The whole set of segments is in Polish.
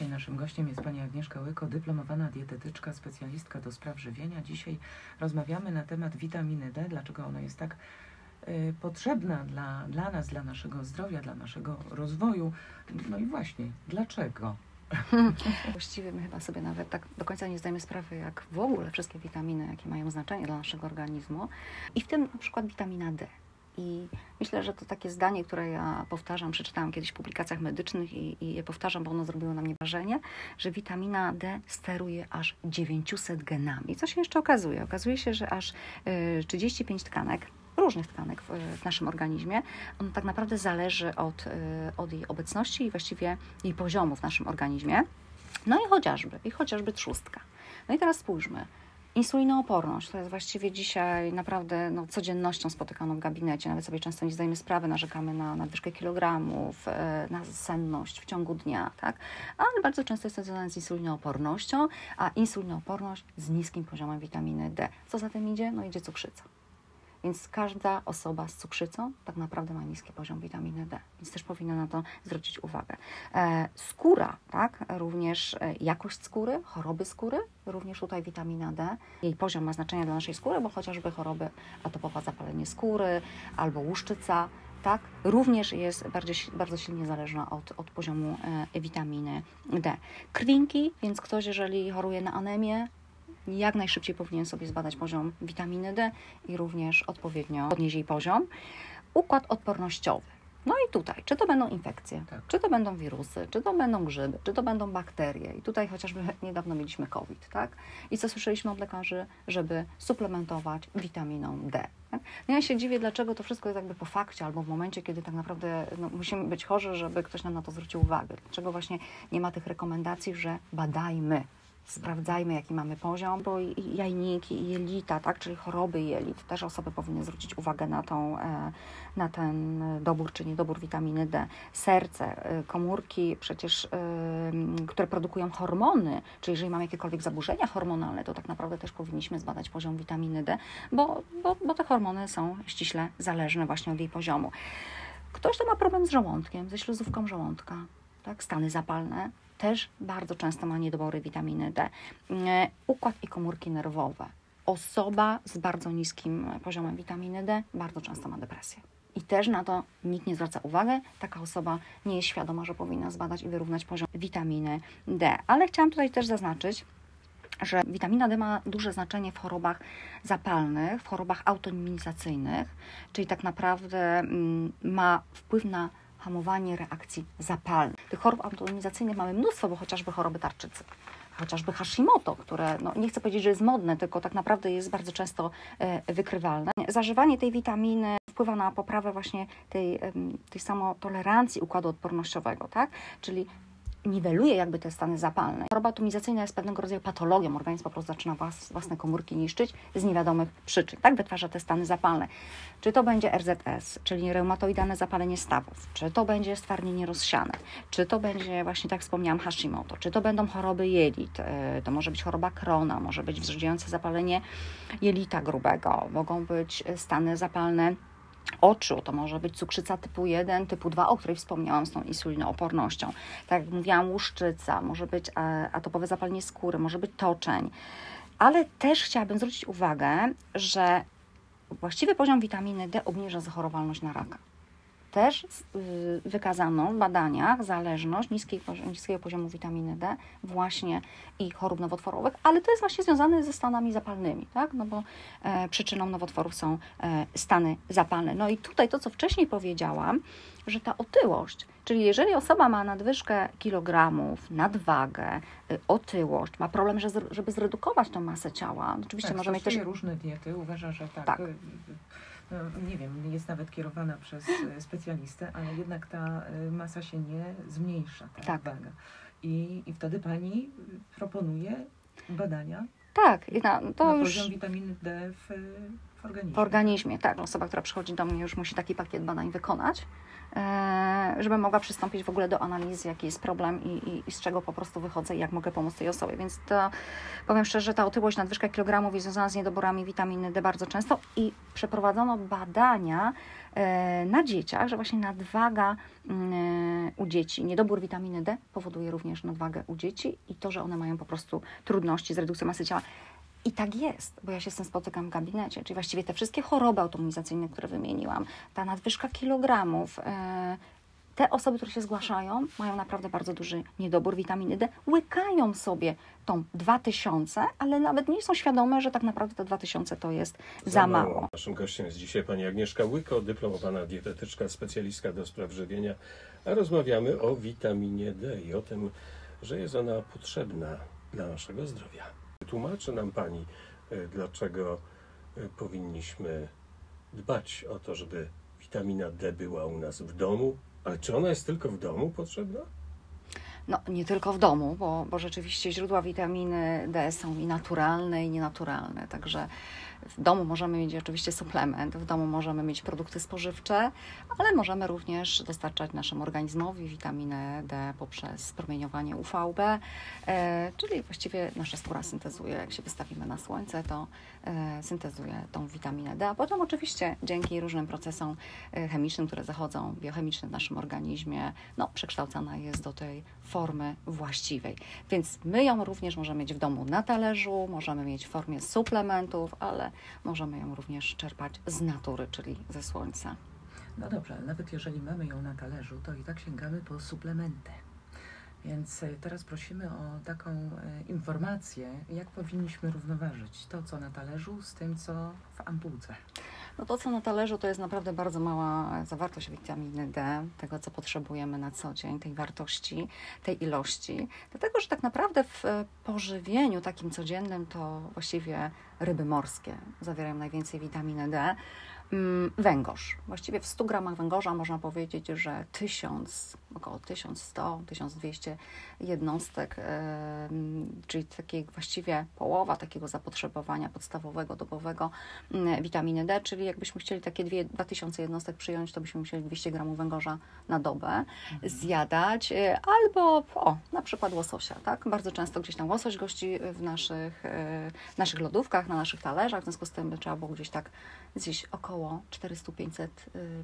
Dzisiaj naszym gościem jest pani Agnieszka Łyko, dyplomowana dietetyczka, specjalistka do spraw żywienia. Dzisiaj rozmawiamy na temat witaminy D, dlaczego ona jest tak y, potrzebna dla, dla nas, dla naszego zdrowia, dla naszego rozwoju. No i właśnie, dlaczego? Właściwie my chyba sobie nawet tak do końca nie zdajemy sprawy, jak w ogóle wszystkie witaminy, jakie mają znaczenie dla naszego organizmu. I w tym na przykład witamina D. I myślę, że to takie zdanie, które ja powtarzam, przeczytałam kiedyś w publikacjach medycznych i, i je powtarzam, bo ono zrobiło na mnie wrażenie, że witamina D steruje aż 900 genami. Co się jeszcze okazuje? Okazuje się, że aż y, 35 tkanek różnych tkanek w, w, naszym organizmie. On tak naprawdę zależy od, y, od jej obecności i właściwie jej poziomu w naszym organizmie. No i chociażby, i chociażby trzustka. No i teraz spójrzmy. Insulinooporność to jest właściwie dzisiaj naprawdę no, codziennością spotykaną w gabinecie. Nawet sobie często nie zdajemy sprawy, narzekamy na nadwyżkę kilogramów, e, na senność w ciągu dnia, tak? Ale bardzo często jest to związane z insulinoopornością, a insulinooporność z niskim poziomem witaminy D. Co za tym idzie? No idzie cukrzyca. Więc każda osoba z cukrzycą tak naprawdę ma niski poziom witaminy D, więc też powinna na to zwrócić uwagę. E, skóra, tak, również e, jakość skóry, choroby skóry, również tutaj witamina D. Jej poziom ma znaczenie dla naszej skóry, bo chociażby choroby atopowa zapalenie skóry albo łuszczyca, tak, również jest bardzo, silnie zależna od, od poziomu e, witaminy D. Krwinki, więc ktoś, jeżeli choruje na anemię, jak najszybciej powinien sobie zbadać poziom witaminy D i również odpowiednio podnieść jej poziom. Układ odpornościowy. No i tutaj, czy to będą infekcje, tak. czy to będą wirusy, czy to będą grzyby, czy to będą bakterie. I tutaj chociażby niedawno mieliśmy COVID, tak? I co słyszeliśmy od lekarzy, żeby suplementować witaminą D. Tak? No ja się dziwię, dlaczego to wszystko jest jakby po fakcie, albo w momencie, kiedy tak naprawdę no, musimy być chorzy, żeby ktoś nam na to zwrócił uwagę. Dlaczego właśnie nie ma tych rekomendacji, że badajmy sprawdzajmy, jaki mamy poziom, bo i jajniki, i jelita, tak, czyli choroby jelit, też osoby powinny zwrócić uwagę na, tą, e, na ten dobór, czy niedobór witaminy D. Serce, e, komórki przecież, które produkują hormony, czyli jeżeli mamy jakiekolwiek zaburzenia hormonalne, to tak naprawdę też powinniśmy zbadać poziom witaminy D, bo, bo, bo te hormony są ściśle zależne właśnie od jej poziomu. Ktoś, kto ma problem z żołądkiem, ze śluzówką żołądka, tak, stany zapalne, też bardzo często ma niedobory witaminy D. E, układ i komórki nerwowe. Osoba z bardzo niskim poziomem witaminy D bardzo często ma depresję. I też na to nikt nie zwraca uwagi. Taka osoba nie jest świadoma, że powinna zbadać i wyrównać poziom witaminy D. Ale chciałam tutaj też zaznaczyć, że witamina D ma duże znaczenie w chorobach zapalnych, w chorobach autoimmunizacyjnych, czyli tak naprawdę mm, ma wpływ na hamowanie reakcji zapalnych. Tych chorób autoimizacyjnych mamy mnóstwo, bo chociażby choroby tarczycy chociażby Hashimoto, które no, nie chcę powiedzieć, że jest modne, tylko tak naprawdę jest bardzo często e, wykrywalne. Zażywanie tej witaminy wpływa na poprawę właśnie tej, tej samotolerancji układu odpornościowego, tak? Czyli niweluje jakby te stany zapalne. Choroba atomizacyjna jest pewnego rodzaju patologią. Organizm po prostu zaczyna własne komórki niszczyć z niewiadomych przyczyn. Tak wytwarza te stany zapalne. Czy to będzie RZS, czyli reumatoidalne zapalenie stawów, czy to będzie stwardnienie rozsiane, czy to będzie właśnie, tak wspomniałam, Hashimoto, czy to będą choroby jelit, e, to może być choroba krona, może być wzradzające zapalenie jelita grubego, mogą być stany zapalne oczu, to może być cukrzyca typu 1, typu 2, o której wspomniałam z tą insulinoopornością. Tak jak mówiłam, łuszczyca, może być e, atopowe zapalenie skóry, może być toczeń. Ale też chciałabym zwrócić uwagę, że właściwy poziom witaminy D obniża zachorowalność na raka też y, wykazano w badaniach zależność niskiej, niskiego poziomu witaminy D właśnie i chorób nowotworowych, ale to jest właśnie związane ze stanami zapalnymi, tak? no bo e, przyczyną nowotworów są e, stany zapalne. No i tutaj to, co wcześniej powiedziałam, że ta otyłość, czyli jeżeli osoba ma nadwyżkę kilogramów, nadwagę, y, otyłość, ma problem, żeby zredukować tą masę ciała, oczywiście tak, może mieć też... różne diety, uważa, że tak, tak. No, nie wiem, jest nawet kierowana przez e, specjalistę, ale jednak ta e, masa się nie zmniejsza, ta tak. waga. I, I wtedy pani proponuje badania. Tak, i na, to na już... poziom witaminy D w, w organizmie. W organizmie, tak. Osoba, która przychodzi do mnie już musi taki pakiet badań wykonać e, żebym mogła przystąpić w ogóle do analizy, jaki jest problem i, i, i z czego po prostu wychodzę i jak mogę pomóc tej osobie. Więc to, powiem szczerze, ta otyłość, nadwyżka kilogramów jest związana z niedoborami witaminy D bardzo często i przeprowadzono badania e, na dzieciach, że właśnie nadwaga mm, u dzieci, niedobór witaminy D powoduje również nadwagę u dzieci i to, że one mają po prostu trudności z redukcją masy ciała. I tak jest, bo ja się z tym spotykam w gabinecie, czyli właściwie te wszystkie choroby autonomizacyjne, które wymieniłam, ta nadwyżka kilogramów, e, te osoby, które się zgłaszają, mają naprawdę bardzo duży niedobór witaminy D, łykają sobie tą 2000, ale nawet nie są świadome, że tak naprawdę te 2000 to jest za, za mało. mało. Naszym gościem jest dzisiaj pani Agnieszka Łyko, dyplomowana dietetyczka, specjalistka do spraw żywienia, a rozmawiamy o witaminie D i o tym, że jest ona potrzebna dla naszego zdrowia. Tłumaczy nam Pani, e, dlaczego e, powinniśmy dbać o to, żeby witamina D była u nas w domu, ale czy ona jest tylko w domu potrzebna? No, nie tylko w domu, bo, bo rzeczywiście źródła witaminy D są i naturalne, i nienaturalne. Także w domu możemy mieć oczywiście suplement, w domu możemy mieć produkty spożywcze, ale możemy również dostarczać naszemu organizmowi witaminę D poprzez promieniowanie UVB, e, czyli właściwie nasza skóra syntezuje, jak się wystawimy na słońce, to e, syntezuje tą witaminę D, a potem oczywiście dzięki różnym procesom e, chemicznym, które zachodzą, biochemicznym w naszym organizmie, no, przekształcana jest do tej formy właściwej. Więc my ją również możemy mieć w domu na talerzu, możemy mieć w formie suplementów, ale możemy ją również czerpać z natury, czyli ze słońca. No dobrze, ale nawet jeżeli mamy ją na talerzu, to i tak sięgamy po suplementy. Więc e, teraz prosimy o taką e, informację, jak powinniśmy równoważyć to, co na talerzu, z tym, co ampułce. No to, co na talerzu, to jest naprawdę bardzo mała zawartość witaminy D, tego, co potrzebujemy na co dzień, tej wartości, tej ilości. Dlatego, że tak naprawdę w e, pożywieniu takim codziennym to właściwie ryby morskie zawierają najwięcej witaminy D. Mm, węgorz. Właściwie w 100 gramach węgorza można powiedzieć, że 1000, około 1100, 1200 jednostek, czyli takiej właściwie połowa takiego zapotrzebowania podstawowego, dobowego witaminy D, czyli jakbyśmy chcieli takie 2000 jednostek przyjąć, to byśmy musieli 200 gramów węgorza na dobę mhm. zjadać, e, albo o, na przykład łososia, tak? Bardzo często gdzieś tam łosoś gości w naszych, e, w naszych lodówkach, na naszych talerzach, w związku z tym trzeba było gdzieś tak zjeść około 400-500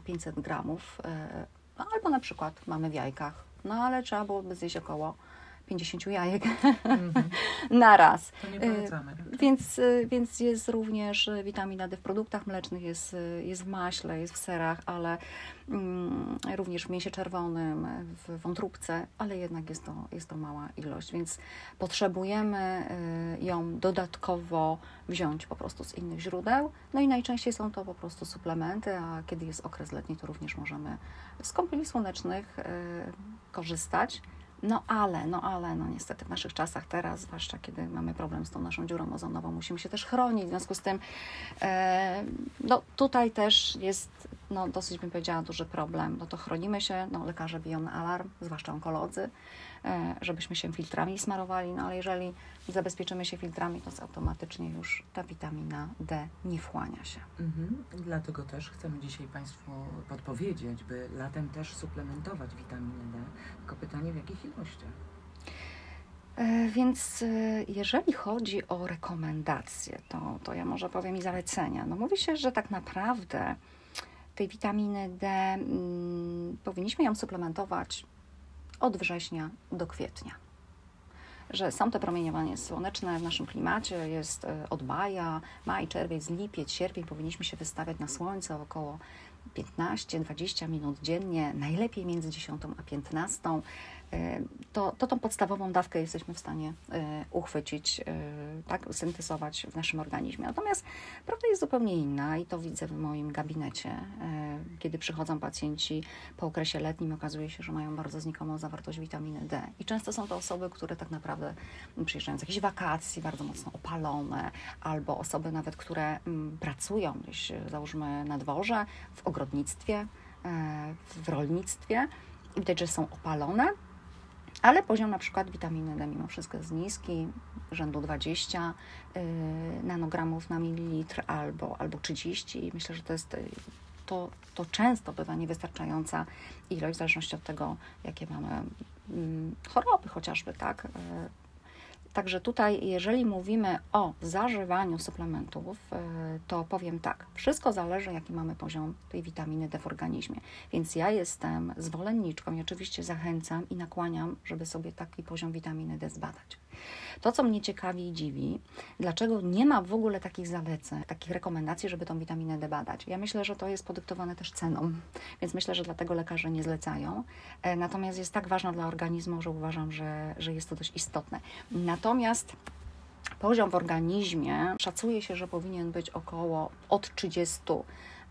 500 gramów, e, no, albo na przykład mamy w jajkach, no ale trzeba byłoby zjeść około 50 jajek mm -hmm. na raz. To nie polecamy. Więc, y, więc jest również witamina D w produktach mlecznych, jest, y, jest w maśle, jest w serach, ale mm, również w mięsie czerwonym, w wątróbce, ale jednak jest to, jest to mała ilość, więc potrzebujemy y, ją dodatkowo wziąć po prostu z innych źródeł. No i najczęściej są to po prostu suplementy, a kiedy jest okres letni, to również możemy z kąpieli słonecznych korzystać. No ale, no ale, no niestety w naszych czasach teraz, zwłaszcza kiedy mamy problem z tą naszą dziurą ozonową, musimy się też chronić, w związku z tym e, no tutaj też jest, no dosyć bym powiedziała, duży problem, no to chronimy się, no lekarze biją na alarm, zwłaszcza onkolodzy, E, żebyśmy się filtrami smarowali, no ale jeżeli zabezpieczymy się filtrami, to automatycznie już ta witamina D nie wchłania się. Mhm. Dlatego też chcemy dzisiaj Państwu podpowiedzieć, by latem też suplementować witaminę D, tylko pytanie w jakich ilościach? E, więc e, jeżeli chodzi o rekomendacje, to, to ja może powiem i zalecenia. No mówi się, że tak naprawdę tej witaminy D mm, powinniśmy ją suplementować od września do kwietnia. Że są te promieniowanie słoneczne w naszym klimacie, jest e, od maja, maj, czerwiec, lipiec, sierpień powinniśmy się wystawiać na słońce około 15-20 minut dziennie, najlepiej między 10 a 15 to, to tą podstawową dawkę jesteśmy w stanie e, uchwycić, e, tak, syntezować w naszym organizmie. Natomiast prawda jest zupełnie inna i to widzę w moim gabinecie. Kiedy przychodzą pacjenci po okresie letnim, okazuje się, że mają bardzo znikomą zawartość witaminy D. I często są to osoby, które tak naprawdę przyjeżdżają z jakichś wakacji, bardzo mocno opalone, albo osoby nawet, które mm, pracują gdzieś, załóżmy na dworze, w ogrodnictwie, w rolnictwie. Widać, że są opalone, ale poziom na przykład witaminy D mimo wszystko jest niski, rzędu 20 y, nanogramów na mililitr albo, albo 30. Myślę, że to jest y, to, to często bywa niewystarczająca ilość, w zależności od tego, jakie mamy mm, choroby chociażby, tak? Także tutaj, jeżeli mówimy o zażywaniu suplementów, y, to powiem tak, wszystko zależy, jaki mamy poziom tej witaminy D w organizmie. Więc ja jestem zwolenniczką i oczywiście zachęcam i nakłaniam, żeby sobie taki poziom witaminy D zbadać. To, co mnie ciekawi i dziwi, dlaczego nie ma w ogóle takich zaleceń, takich rekomendacji, żeby tą witaminę D badać. Ja myślę, że to jest podyktowane też ceną, więc myślę, że dlatego lekarze nie zlecają. E, natomiast jest tak ważna dla organizmu, że uważam, że, że jest to dość istotne. Natomiast poziom w organizmie szacuje się, że powinien być około od 30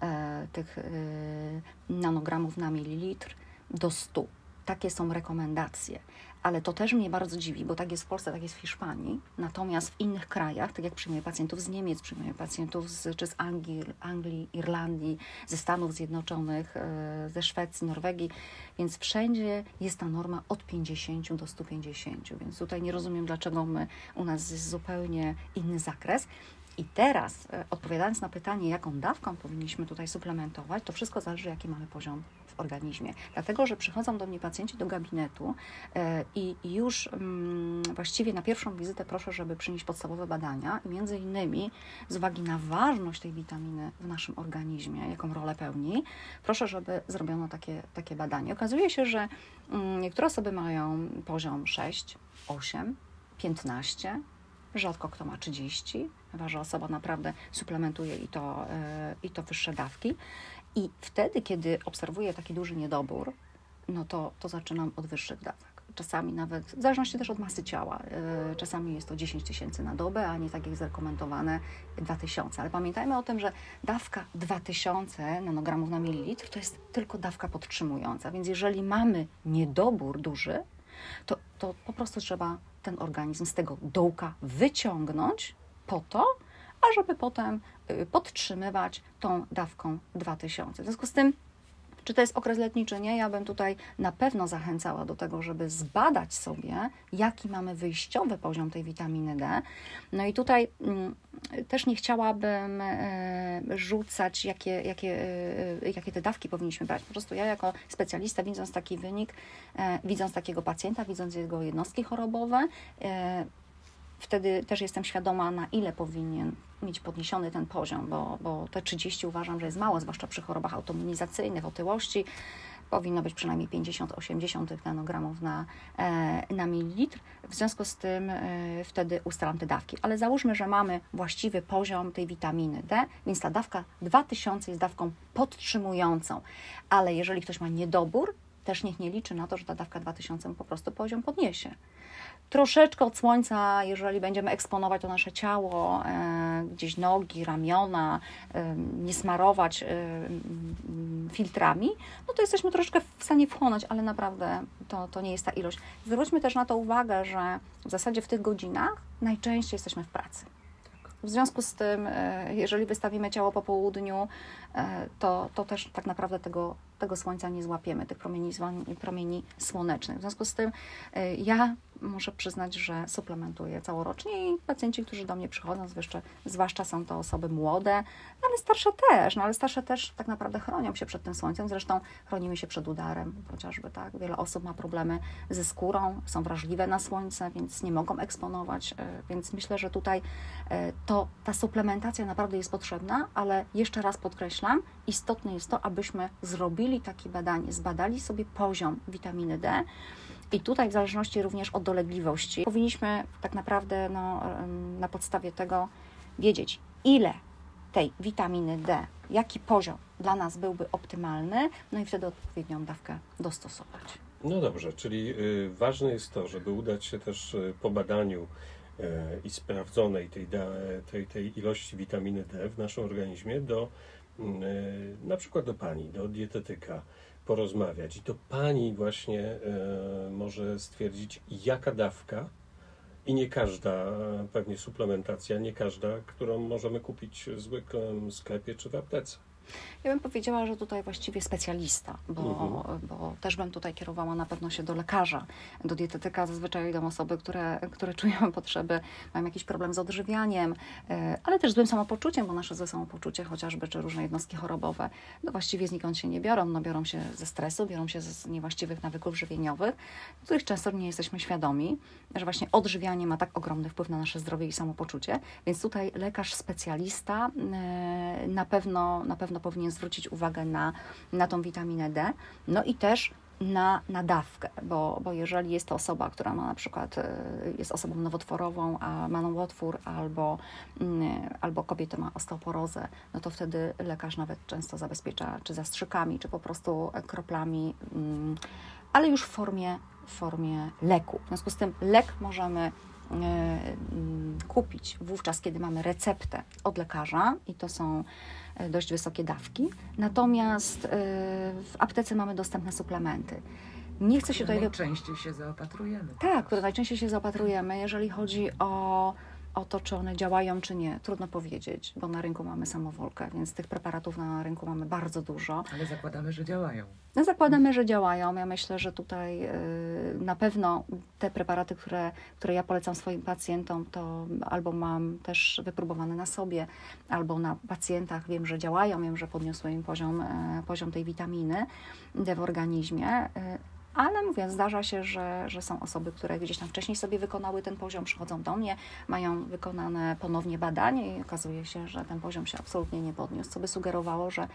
e, tych e, nanogramów na mililitr do 100. Takie są rekomendacje ale to też mnie bardzo dziwi, bo tak jest w Polsce, tak jest w Hiszpanii. Natomiast w innych krajach, tak jak przyjmuję pacjentów z Niemiec, przyjmuję pacjentów z, czy z Anglii, Anglii, Irlandii, ze Stanów Zjednoczonych, e, ze Szwecji, Norwegii, więc wszędzie jest ta norma od 50 do 150. Więc tutaj nie rozumiem, dlaczego my u nas jest zupełnie inny zakres. I teraz, e, odpowiadając na pytanie, jaką dawką powinniśmy tutaj suplementować, to wszystko zależy, jaki mamy poziom organizmie. Dlatego, że przychodzą do mnie pacjenci do gabinetu e, i już mm, właściwie na pierwszą wizytę proszę, żeby przynieść podstawowe badania i między innymi z uwagi na ważność tej witaminy w naszym organizmie, jaką rolę pełni, proszę, żeby zrobiono takie, takie badanie. Okazuje się, że mm, niektóre osoby mają poziom 6, 8, 15, rzadko kto ma 30, chyba że osoba naprawdę suplementuje i to, e, i to wyższe dawki. I wtedy, kiedy obserwuję taki duży niedobór, no to, to zaczynam od wyższych dawek. Czasami nawet, w zależności też od masy ciała, yy, czasami jest to 10 tysięcy na dobę, a nie tak jak zrekomendowane 2000. Ale pamiętajmy o tym, że dawka 2000 nanogramów na mililitr to jest tylko dawka podtrzymująca. Więc jeżeli mamy niedobór duży, to, to po prostu trzeba ten organizm z tego dołka wyciągnąć po to, ażeby potem y, podtrzymywać tą dawką 2000. W związku z tym, czy to jest okres letni, czy nie, ja bym tutaj na pewno zachęcała do tego, żeby zbadać sobie, jaki mamy wyjściowy poziom tej witaminy D. No i tutaj mm, też nie chciałabym e, rzucać, jakie, jakie, e, jakie te dawki powinniśmy brać. Po prostu ja jako specjalista, widząc taki wynik, widząc takiego pacjenta, widząc jego jednostki chorobowe, wtedy też jestem świadoma, na ile powinien mieć podniesiony ten poziom, bo, bo te 30 uważam, że jest mało, zwłaszcza przy chorobach autoimmunizacyjnych, otyłości. Powinno być przynajmniej 50-80 nanogramów na, e, na mililitr. W związku z tym e, wtedy ustalam te dawki. Ale załóżmy, że mamy właściwy poziom tej witaminy D, więc ta dawka 2000 jest dawką podtrzymującą. Ale jeżeli ktoś ma niedobór, też niech nie liczy na to, że ta dawka 2000 po prostu poziom podniesie troszeczkę od słońca, jeżeli będziemy eksponować to nasze ciało, e, gdzieś nogi, ramiona, e, nie smarować e, filtrami, no to jesteśmy troszeczkę w stanie wchłonąć, ale naprawdę to, to nie jest ta ilość. Zwróćmy też na to uwagę, że w zasadzie w tych godzinach najczęściej jesteśmy w pracy. W związku z tym, jeżeli wystawimy ciało po południu, to, to też tak naprawdę tego, tego słońca nie złapiemy, tych promieni, promieni słonecznych. W związku z tym ja muszę przyznać, że suplementuję całorocznie i pacjenci, którzy do mnie przychodzą, zwłaszcza, zwłaszcza są to osoby młode, ale starsze też, no ale starsze też tak naprawdę chronią się przed tym słońcem, zresztą chronimy się przed udarem chociażby, tak? Wiele osób ma problemy ze skórą, są wrażliwe na słońce, więc nie mogą eksponować, e, więc myślę, że tutaj e, to, ta suplementacja naprawdę jest potrzebna, ale jeszcze raz podkreślam, istotne jest to, abyśmy zrobili takie badanie, zbadali sobie poziom witaminy D, i tutaj, w zależności również od dolegliwości, powinniśmy tak naprawdę no, na podstawie tego wiedzieć, ile tej witaminy D, jaki poziom dla nas byłby optymalny, no i wtedy odpowiednią dawkę dostosować. No dobrze, czyli y, ważne jest to, żeby udać się też y, po badaniu y, i sprawdzonej tej, tej, tej ilości witaminy D w naszym organizmie do na przykład do pani, do dietetyka porozmawiać. I to pani właśnie e, może stwierdzić, jaka dawka i nie każda pewnie suplementacja, nie każda, którą możemy kupić w zwykłym sklepie czy w aptece. Ja bym powiedziała, że tutaj właściwie specjalista, bo, Mhm. bo też bym tutaj kierowała na pewno się do lekarza, do dietetyka. Zazwyczaj idą osoby, które, które czują potrzeby, mają jakiś problem z odżywianiem, e, ale też z złym samopoczuciem, bo nasze złe samopoczucie chociażby, czy różne jednostki chorobowe, no właściwie znikąd się nie biorą. No biorą się ze stresu, biorą się z niewłaściwych nawyków żywieniowych, których często nie jesteśmy świadomi, że właśnie odżywianie ma tak ogromny wpływ na nasze zdrowie i samopoczucie, więc tutaj lekarz specjalista e, na pewno, na pewno powinien zwrócić uwagę na, na tą witaminę D, no i też na nadawkę, bo, bo jeżeli jest to osoba, która ma na przykład, e, jest osobą nowotworową, a ma nowotwór, albo, mm, albo kobieta ma osteoporozę, no to wtedy lekarz nawet często zabezpiecza czy zastrzykami, czy po prostu kroplami, mm, ale już w formie, w formie leku. W związku z tym lek możemy e, mm, kupić wówczas, kiedy mamy receptę od lekarza i to są dość wysokie dawki. Natomiast e, w aptece mamy dostępne suplementy. Nie chcę się tutaj... Najczęściej się zaopatrujemy. Tak, które najczęściej się zaopatrujemy, jeżeli chodzi o, o to, czy one działają, czy nie. Trudno powiedzieć, bo na rynku mamy samowolkę, więc tych preparatów na rynku mamy bardzo dużo. Ale zakładamy, że działają. No, zakładamy, że działają. Ja myślę, że tutaj y, na pewno te preparaty, które, które ja polecam swoim pacjentom, to albo mam też wypróbowane na sobie, albo na pacjentach wiem, że działają, wiem, że podniosły im poziom, e, poziom tej witaminy D w organizmie. y, Ale mówię, zdarza się, że, że są osoby, które gdzieś tam wcześniej sobie wykonały ten poziom, przychodzą do mnie, mają wykonane ponownie badanie i okazuje się, że ten poziom się absolutnie nie podniósł, co by sugerowało, że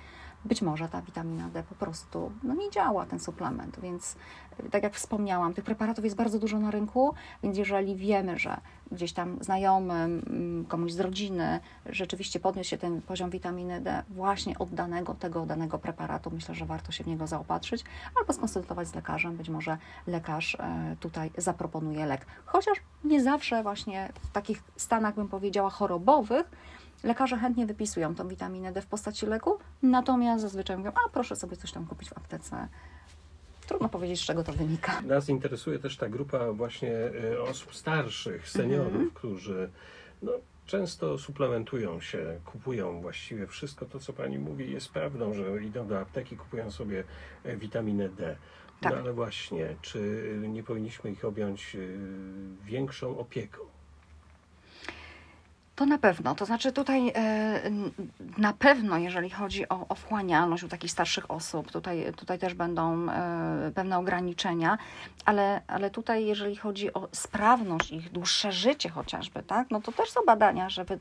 być może ta witamina D po prostu no, nie działa, ten suplement. Więc y, tak jak wspomniałam, tych preparatów jest bardzo dużo na rynku, więc jeżeli wiemy, że gdzieś tam znajomym, mm, komuś z rodziny rzeczywiście podniósł się ten poziom witaminy D właśnie od danego, tego danego preparatu, myślę, że warto się w niego zaopatrzyć albo skonsultować z lekarzem. Być może lekarz e, tutaj zaproponuje lek. Chociaż nie zawsze właśnie w takich stanach, bym powiedziała, chorobowych, Lekarze chętnie wypisują tą witaminę D w postaci leku, natomiast zazwyczaj mówią, a proszę sobie coś tam kupić w aptece. Trudno powiedzieć, z czego to wynika. Nas interesuje też ta grupa właśnie e, osób starszych, seniorów, Mhm. którzy no, często suplementują się, kupują właściwie wszystko to, co pani mówi, jest prawdą, że idą do apteki, kupują sobie e, witaminę D. No Tak. ale właśnie, czy nie powinniśmy ich objąć e, większą opieką? To na pewno. To znaczy tutaj e, na pewno, jeżeli chodzi o, o wchłanialność u takich starszych osób, tutaj, tutaj też będą e, pewne ograniczenia, ale, ale tutaj jeżeli chodzi o sprawność ich, dłuższe życie chociażby, tak, no to też są badania, że wy,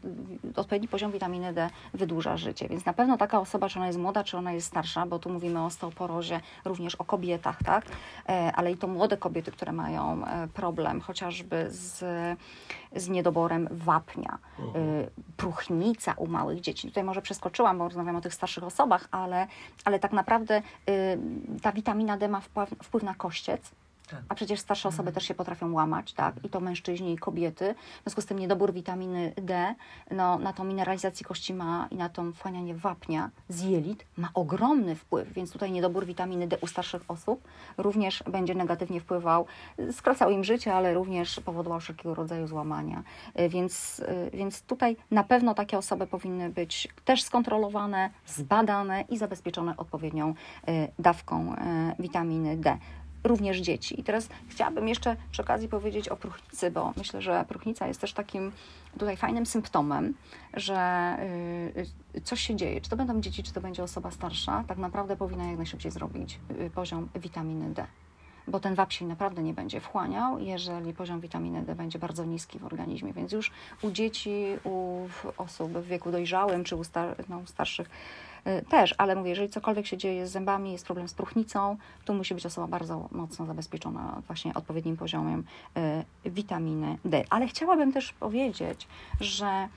odpowiedni poziom witaminy D wydłuża życie, więc na pewno taka osoba, czy ona jest młoda, czy ona jest starsza, bo tu mówimy o osteoporozie, również o kobietach, tak, e, ale i to młode kobiety, które mają problem chociażby z, z niedoborem wapnia, próchnica u małych dzieci. Tutaj może przeskoczyłam, bo rozmawiam o tych starszych osobach, ale, ale tak naprawdę y, ta witamina D ma wpływ na kościec, Tak. a przecież starsze osoby też się potrafią łamać, tak? I to mężczyźni i kobiety. W związku z tym niedobór witaminy D no, na tą mineralizację kości ma i na to wchłanianie wapnia z jelit ma ogromny wpływ, więc tutaj niedobór witaminy D u starszych osób również będzie negatywnie wpływał, skracał im życie, ale również powodował wszelkiego rodzaju złamania. Y, Więc, y, więc tutaj na pewno takie osoby powinny być też skontrolowane, zbadane i zabezpieczone odpowiednią y, dawką witaminy D również dzieci. I teraz chciałabym jeszcze przy okazji powiedzieć o próchnicy, bo myślę, że próchnica jest też takim tutaj fajnym symptomem, że y, coś się dzieje. Czy to będą dzieci, czy to będzie osoba starsza, tak naprawdę powinna jak najszybciej zrobić y, poziom witaminy D. Bo ten wapsień naprawdę nie będzie wchłaniał, jeżeli poziom witaminy D będzie bardzo niski w organizmie. Więc już u dzieci, u osób w wieku dojrzałym, czy u star- no, starszych też, ale mówię, jeżeli cokolwiek się dzieje z zębami, jest problem z próchnicą, tu musi być osoba bardzo mocno zabezpieczona właśnie odpowiednim poziomem y, witaminy D. Ale chciałabym też powiedzieć, że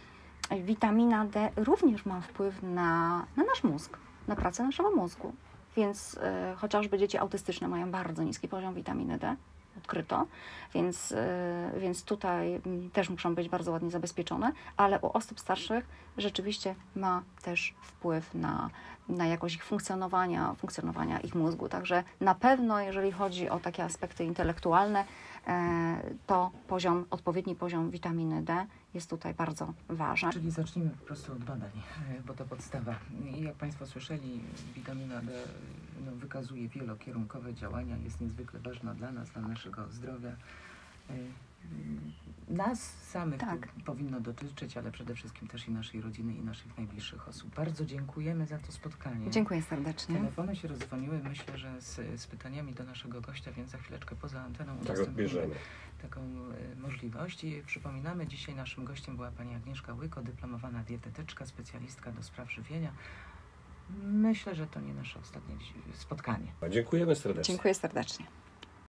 witamina D również ma wpływ na, na nasz mózg, na pracę naszego mózgu. Więc y, chociażby dzieci autystyczne mają bardzo niski poziom witaminy D. odkryto, więc, y, więc tutaj też muszą być bardzo ładnie zabezpieczone, ale u osób starszych rzeczywiście ma też wpływ na, na jakość ich funkcjonowania, funkcjonowania ich mózgu. Także na pewno, jeżeli chodzi o takie aspekty intelektualne, e, to poziom, odpowiedni poziom witaminy D jest tutaj bardzo ważny. Czyli zacznijmy po prostu od badań, e, bo to podstawa. I jak Państwo słyszeli, witamina D wykazuje wielokierunkowe działania, jest niezwykle ważna dla nas, dla naszego zdrowia. E, Nas samych Tak. powinno dotyczyć, ale przede wszystkim też i naszej rodziny i naszych najbliższych osób. Bardzo dziękujemy za to spotkanie. Dziękuję serdecznie. Telefony się rozdzwoniły, myślę, że z, z pytaniami do naszego gościa, więc za chwileczkę poza anteną Tak udostępnimy taką e, możliwość. I przypominamy, dzisiaj naszym gościem była pani Agnieszka Łyko, dyplomowana dietetyczka, specjalistka do spraw żywienia. Myślę, że to nie nasze ostatnie spotkanie. Dziękujemy serdecznie. Dziękuję serdecznie.